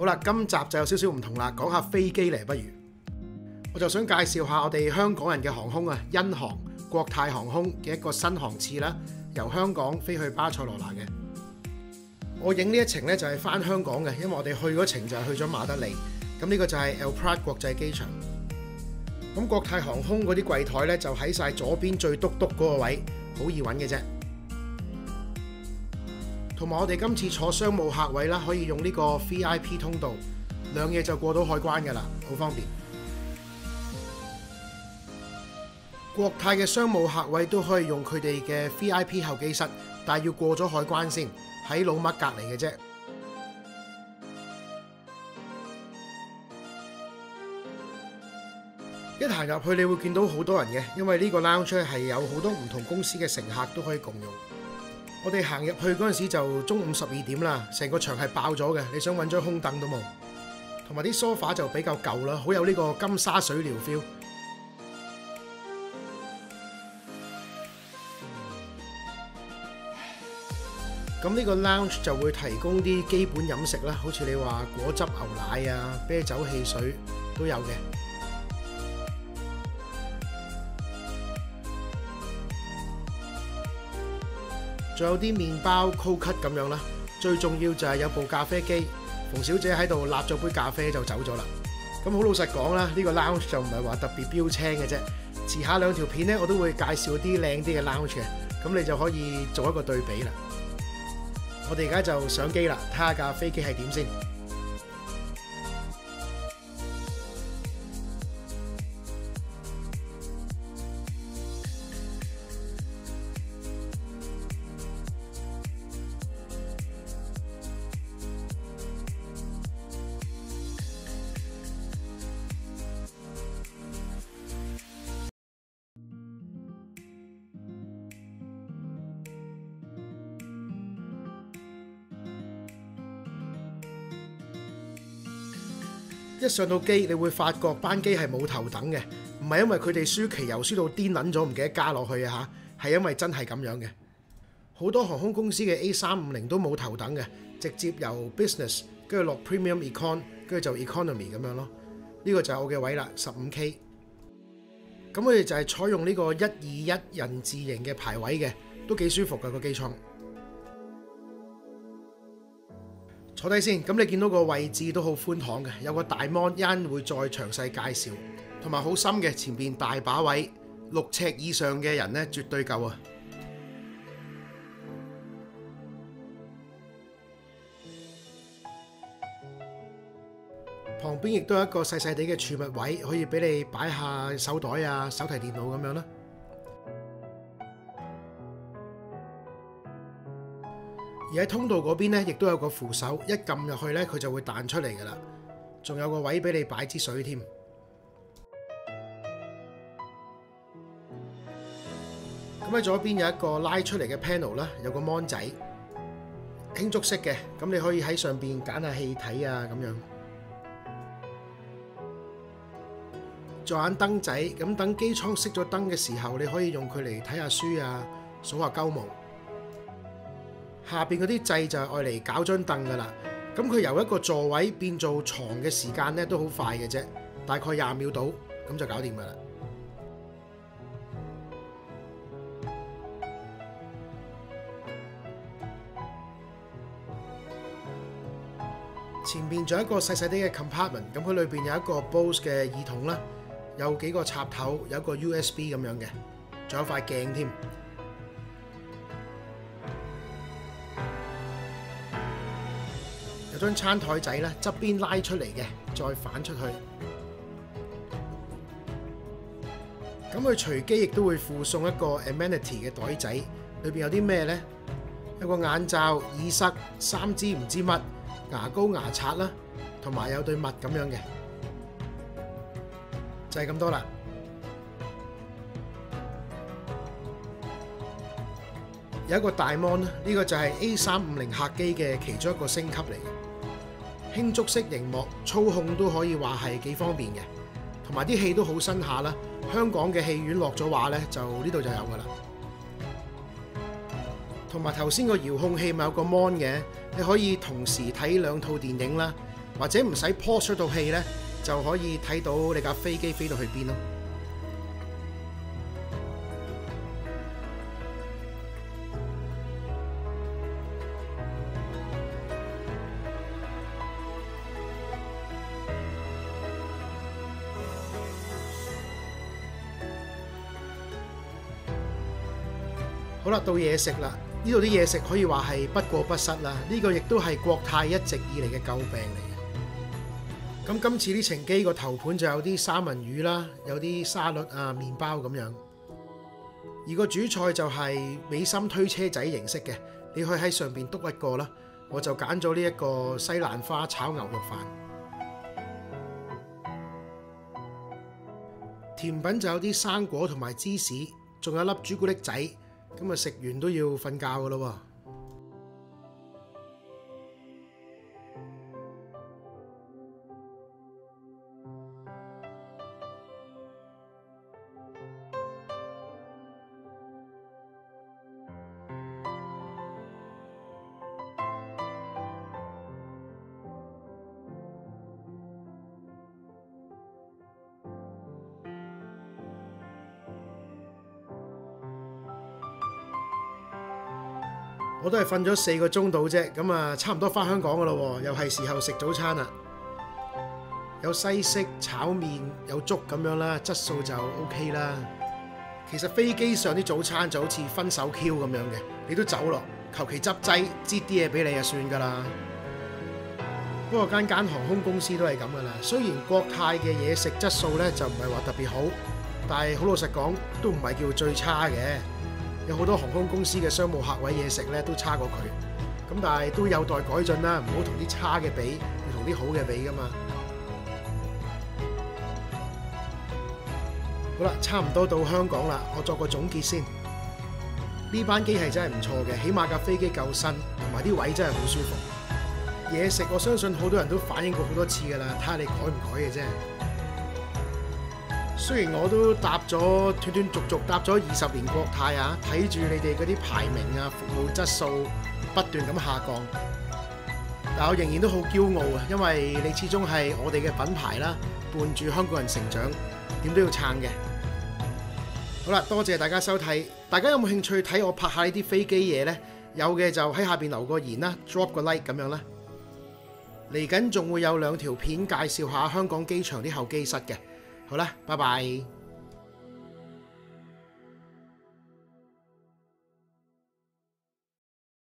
好啦，今集就有少少唔同啦，講下飛機嚟不如。我就想介紹下我哋香港人嘅航空啊，因航國泰航空嘅一個新航次啦，由香港飛去巴塞羅那嘅。我影呢一程呢，就係翻香港嘅，因為我哋去嗰程就係去咗馬德里。咁呢個就係 El Prat 國際機場。咁國泰航空嗰啲櫃台呢，就喺晒左邊最篤篤嗰個位，好易揾嘅啫。同埋我哋今次坐商務客位啦，可以用呢個 VIP 通道，兩嘢就過到海關㗎啦，好方便。國泰嘅商務客位都可以用佢哋嘅 VIP 候機室，但係要過咗海關先，喺老麥隔離嘅啫。一行入去，你會見到好多人嘅，因為呢個 lounge 係有好多唔同公司嘅乘客都可以共用。我哋行入去嗰陣時就中午十二點啦，成個場係爆咗嘅，你想揾張空凳都冇。同埋啲梳化就比較舊啦，好有呢個金沙水療 feel。咁呢個 lounge 就會提供啲基本飲食啦，好似你話果汁、牛奶啊、啤酒、汽水都有嘅。仲有啲面包、cold cut 咁样啦。最重要就系有部咖啡机。冯小姐喺度立咗杯咖啡就走咗啦。咁好老实讲啦，呢个 lounge 就唔系话特别标青嘅啫。迟下两条片咧，我都会介绍啲靓啲嘅 lounge 嘅，咁你就可以做一个对比啦。我哋而家就上机啦，睇下架飞机系点先。一上到機，你會發覺班機係冇頭等嘅，唔係因為佢哋輸期油輸到癲撚咗，唔記得加落去啊嚇，係因為真係咁樣嘅。好多航空公司嘅 A 三五零都冇頭等嘅，直接由 business 跟住落 premium econ，跟住就 economy 咁樣咯。呢個就係我嘅位啦，十五 K。咁我哋就係採用呢個一二一人字型嘅排位嘅，都幾舒服㗎個機艙。坐低先，咁你見到個位置都好寬敞嘅，有個大 mon，一陣會再詳細介紹，同埋好深嘅，前邊大把位，六尺以上嘅人呢，絕對夠啊！旁邊亦都有一個細細地嘅儲物位，可以俾你擺下手袋啊、手提電腦咁樣啦。而喺通道嗰邊咧，亦都有個扶手，一撳入去咧，佢就會彈出嚟㗎喇。仲有個位俾你擺支水添。咁喺左邊有一個拉出嚟嘅 panel 啦，有個 mon 仔，輕觸式嘅，咁你可以喺上邊揀下氣體啊咁樣。再眼燈仔，咁等機艙熄咗燈嘅時候，你可以用佢嚟睇下書啊，數下鳩毛。下邊嗰啲掣就係愛嚟搞張凳噶啦，咁佢由一個座位變做床嘅時間咧都好快嘅啫，大概廿秒到，咁就搞掂噶啦。前面仲有一個細細啲嘅 compartment，咁佢裏邊有一個 Bose 嘅耳筒啦，有幾個插頭，有一個 USB 咁樣嘅，仲有塊鏡添。張餐台仔咧，側邊拉出嚟嘅，再反出去。咁佢隨機亦都會附送一個 amenity 嘅袋仔，裏邊有啲咩呢？有個眼罩、耳塞、三支唔知乜牙膏、牙刷啦，同埋有對襪咁樣嘅，就係咁多啦。有一個大 mon，呢個就係 A 三五零客機嘅其中一個升級嚟嘅。輕觸式熒幕操控都可以話係幾方便嘅，同埋啲戲都好新下啦。香港嘅戲院落咗畫呢，就呢度就有噶啦。同埋頭先個遙控器咪有個 mon 嘅，你可以同時睇兩套電影啦。或者唔使 pause 出套戲呢，就可以睇到你架飛機飛到去邊咯。好啦，到嘢食啦！呢度啲嘢食可以話係不過不失啦。呢個亦都係國泰一直以嚟嘅詬病嚟嘅。咁今次呢程機個頭盤就有啲三文魚啦，有啲沙律啊、麵包咁樣。而個主菜就係美心推車仔形式嘅，你可以喺上邊篤一個啦。我就揀咗呢一個西蘭花炒牛肉飯。甜品就有啲生果同埋芝士，仲有粒朱古力仔。咁啊！食完都要瞓覺噶咯我都係瞓咗四個鐘度啫，咁啊差唔多返香港噶咯，又係時候食早餐啦。有西式炒麵，有粥咁樣啦，質素就 OK 啦。其實飛機上啲早餐就好似分手 Q 咁樣嘅，你都走咯，求其執劑，擠啲嘢俾你就算噶啦。不過間間航空公司都係咁噶啦，雖然國泰嘅嘢食質素咧就唔係話特別好，但係好老實講都唔係叫最差嘅。有好多航空公司嘅商務客位嘢食咧都差過佢，咁但係都有待改進啦，唔好同啲差嘅比，要同啲好嘅比噶嘛。好啦，差唔多到香港啦，我作個總結先。呢班機係真係唔錯嘅，起碼架飛機夠新，同埋啲位真係好舒服。嘢食我相信好多人都反映過好多次噶啦，睇下你改唔改嘅啫。雖然我都搭咗斷斷續續搭咗二十年國泰啊，睇住你哋嗰啲排名啊、服務質素不斷咁下降，但我仍然都好驕傲啊，因為你始終係我哋嘅品牌啦，伴住香港人成長，點都要撐嘅。好啦，多謝大家收睇，大家有冇興趣睇我拍下呢啲飛機嘢呢？有嘅就喺下邊留個言啦，drop 個 like 咁樣啦。嚟緊仲會有兩條片介紹下香港機場啲候機室嘅。好啦，拜拜。